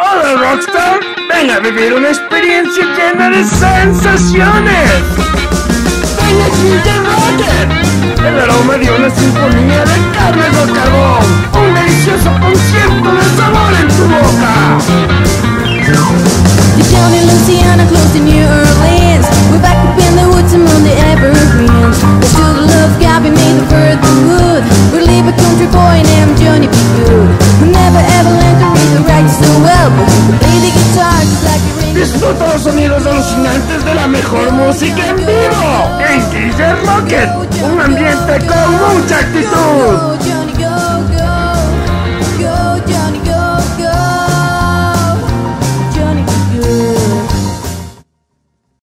Hola Rockstar, ven a vivir una experiencia llena de sensaciones. Ven a Ginger Rocket, el aroma de una sinfonía de carnes al carbón, un delicioso concierto de sabor en tu boca. Down in Louisiana, close to New Orleans We're back up in the woods among the evergreens. There's still the love God we made the earth the wood We leave a country boy named Johnny B. Good. Who never ever Disfruta los sonidos alucinantes de la mejor música en vivo en Rocket, un ambiente con mucha actitud.